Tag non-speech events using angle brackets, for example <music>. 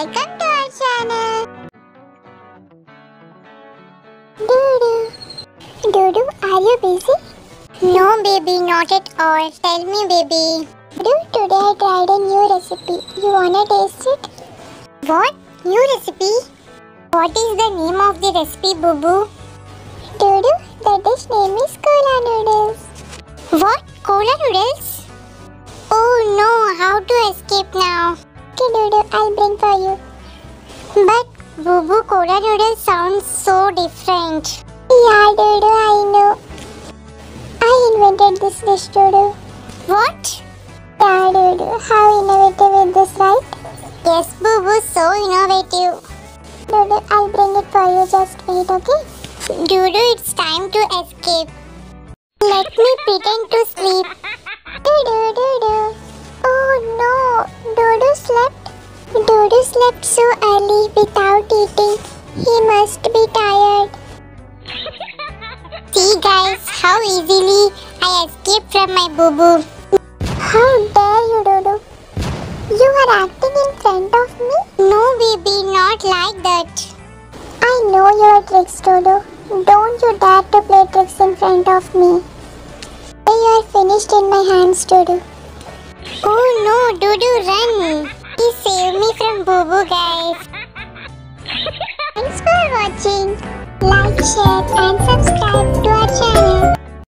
welcome to our channel. Dudu. Dudu, are you busy? No, baby, not at all. Tell me, baby. Dudu, today I tried a new recipe. You wanna taste it? What? New recipe? What is the name of the recipe, Boo Boo? Dudu, the dish name is cola noodles. What? Cola noodles? Oh no, how to escape now? Okay, Dudu, I'll bring for you. But Bubu Cola noodles sounds so different. Yeah, Dudu, I know. I invented this dish, Dudu. What? Yeah, Dudu, how innovative is this, right? Yes, Boo, so innovative. Dudu, I'll bring it for you. Just wait, okay? Dudu, it's time to escape. Let me pretend to sleep. Dudu slept so early without eating. He must be tired. See guys, how easily I escaped from my Bubu. How dare you, Dudu? You are acting in front of me? No, baby, not like that. I know your tricks, Dudu. Don't you dare to play tricks in front of me. You are finished in my hands, Dudu. Oh no, Dudu, run! Bubu guys. <laughs> Thanks for watching. Like, share and subscribe to our channel.